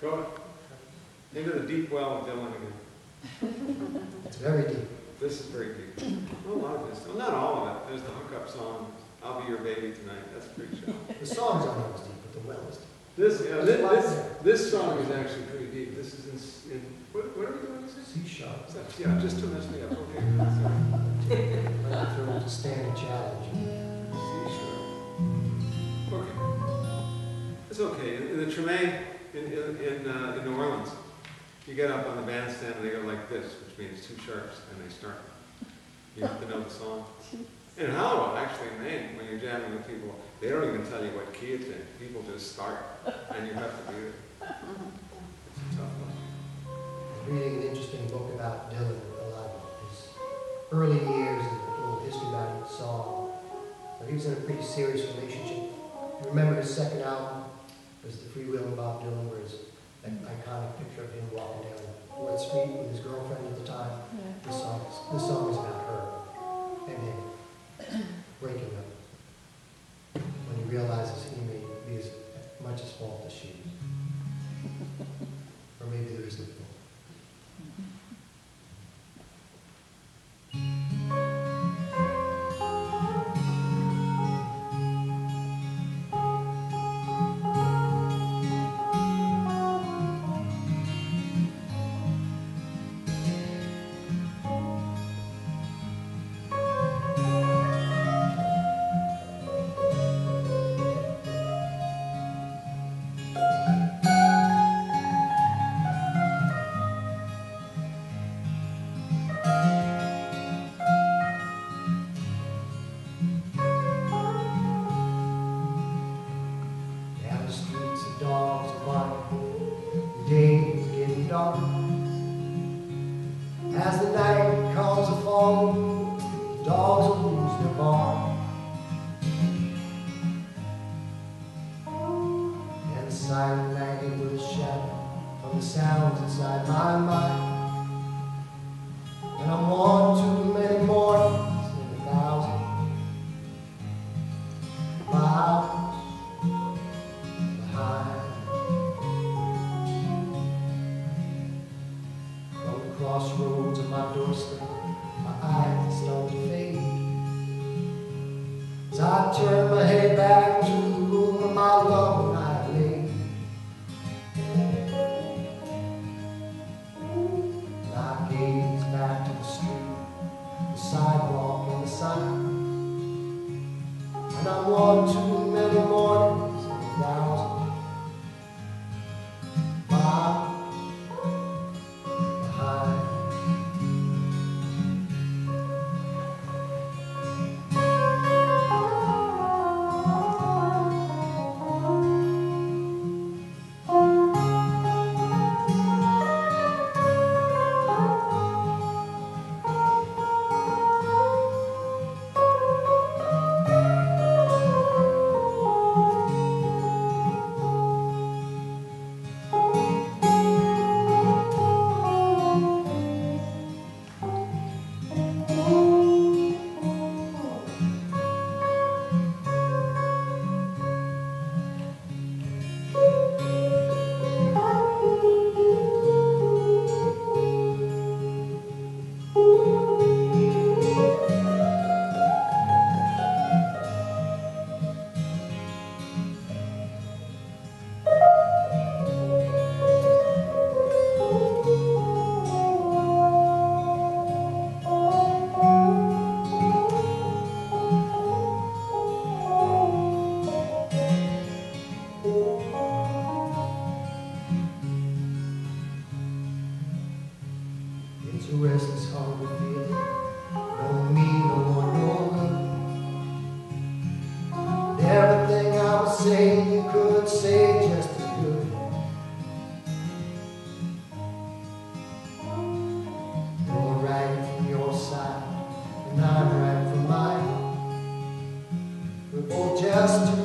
Go ahead. into the deep well of Dylan again. It's very deep. This is very deep. Well, a lot of this, well, not all of it. There's the hookup song, I'll Be Your Baby Tonight. That's a pretty show. The songs aren't always deep, but the well is deep. This, yeah, this, this, this song is actually pretty deep. This is in, in, what, what are we doing? This is- C sharp. Yeah, just to mess me up, okay. Right through to stand challenge. C sharp. Okay. It's okay. In, in the Treme, in, in, in, uh, in New Orleans, you get up on the bandstand and they go like this, which means two sharps, and they start. You have to know the song. In Hollywood, actually, in Maine, when you're jamming with people, they don't even tell you what key it's in. People just start, and you have to do it. It's a tough one. Reading an interesting book about Dylan, a lot of his early years and a little history about his song. So he was in a pretty serious relationship. You remember his second album was The Freewheeling Bob Dylan, where his that iconic picture of him walking down Fourth Street with his girlfriend at the time. This song, this song dogs are barking, the day is getting dark. As the back to my love I lay. I gaze back to the street, the sidewalk and the sun, And I want too many mornings It's a restless, hungry feeling. Don't mean no more, no good. Everything I was saying, you could say just as good. You're right from your side, and I'm right from mine. We're both just